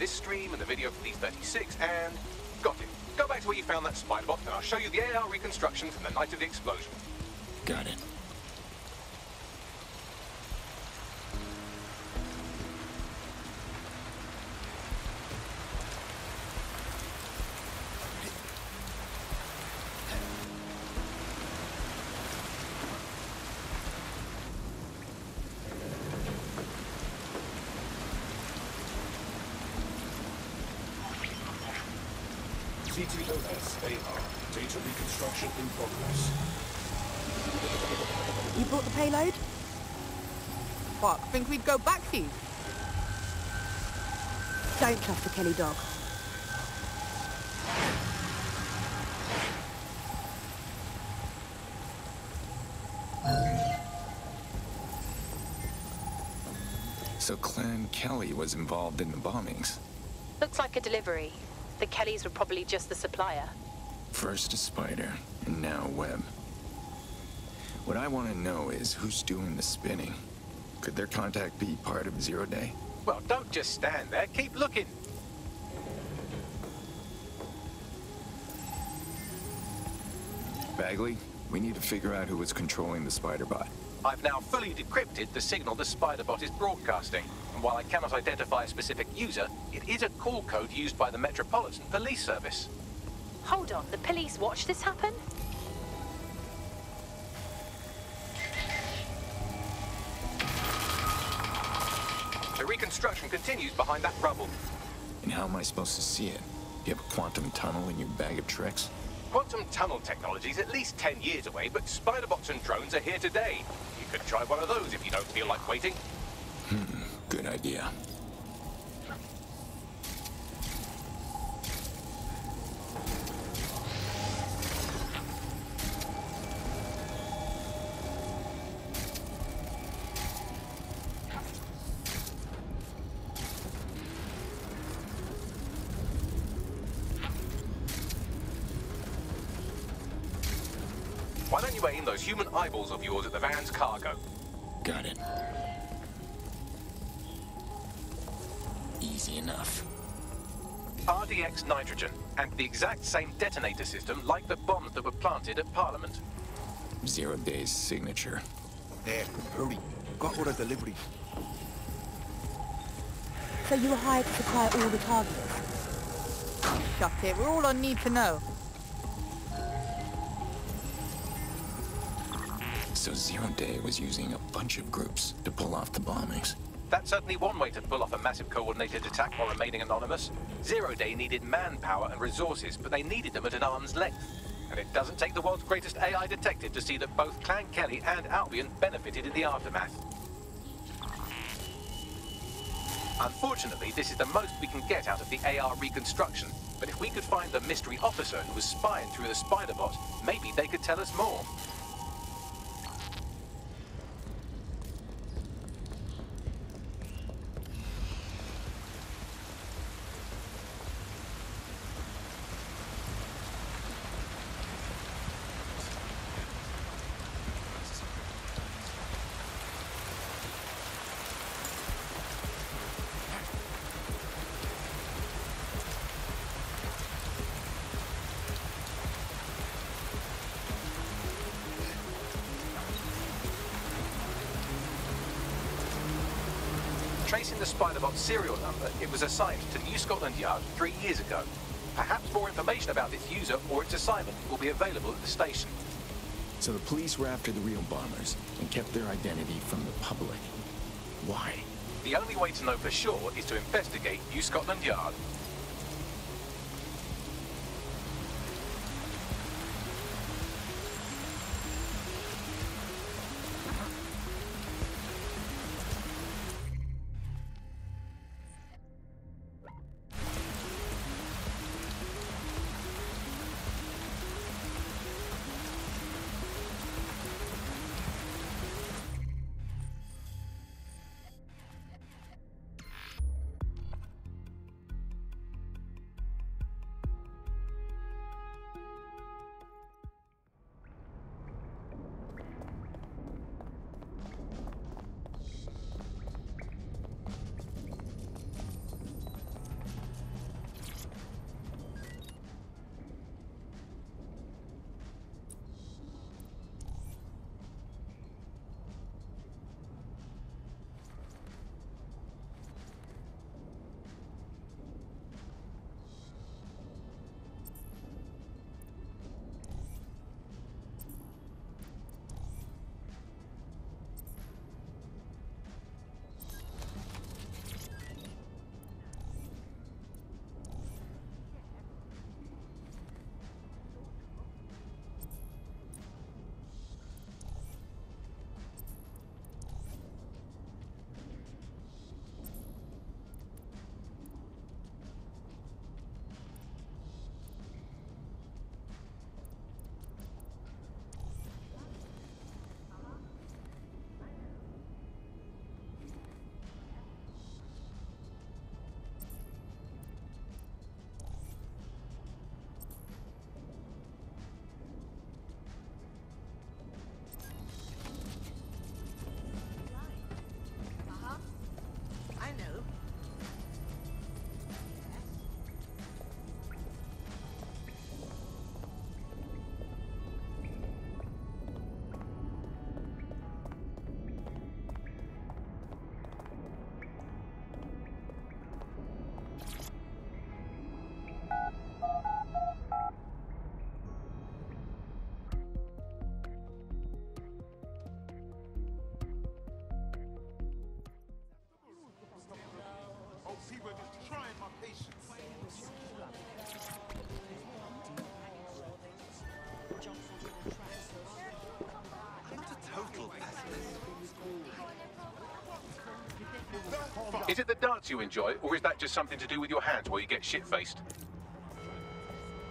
this stream and the video from these 36 and... Got it. Go back to where you found that spider bot and I'll show you the AR reconstruction from the night of the explosion. Got it. CTOS AR. Data reconstruction in progress. You brought the payload? Fuck, think we'd go back to you? Don't trust the Kelly dog. So Clan Kelly was involved in the bombings. Looks like a delivery. The Kellys were probably just the supplier. First a spider, and now web. What I want to know is who's doing the spinning. Could their contact be part of Zero Day? Well, don't just stand there. Keep looking. Bagley, we need to figure out who is controlling the spider bot. I've now fully decrypted the signal the Spiderbot is broadcasting. And while I cannot identify a specific user, it is a call code used by the Metropolitan Police Service. Hold on, the police watched this happen? The reconstruction continues behind that rubble. And how am I supposed to see it? Do you have a quantum tunnel in your bag of tricks? Quantum tunnel technology is at least 10 years away, but Spiderbots and drones are here today. You could try one of those if you don't feel like waiting. Hmm. Good idea. Why don't you aim those human eyeballs of yours at the van's cargo? Got it. Easy enough. RDX nitrogen, and the exact same detonator system like the bombs that were planted at Parliament. Zero Day's signature. There, hurry. Got order delivery. So you were hired to supply all the targets? Shut it, we're all on need to know. So Zero Day was using a bunch of groups to pull off the bombings. That's certainly one way to pull off a massive coordinated attack while remaining anonymous. Zero Day needed manpower and resources, but they needed them at an arm's length. And it doesn't take the world's greatest AI detective to see that both Clan Kelly and Albion benefited in the aftermath. Unfortunately, this is the most we can get out of the AR reconstruction. But if we could find the mystery officer who was spying through the spider bot, maybe they could tell us more. Tracing the Spiderbot serial number, it was assigned to New Scotland Yard three years ago. Perhaps more information about this user or its assignment will be available at the station. So the police were after the real bombers and kept their identity from the public. Why? The only way to know for sure is to investigate New Scotland Yard. Is it the dance you enjoy, or is that just something to do with your hands while you get shit-faced?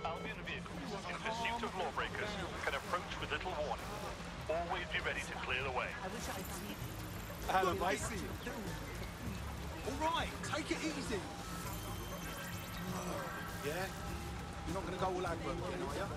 Albion vehicles in pursuit of lawbreakers can approach with little warning. Always be ready to clear the way. Hello, mate. All right, take it easy. Yeah? You're not going to go all out work again, are you?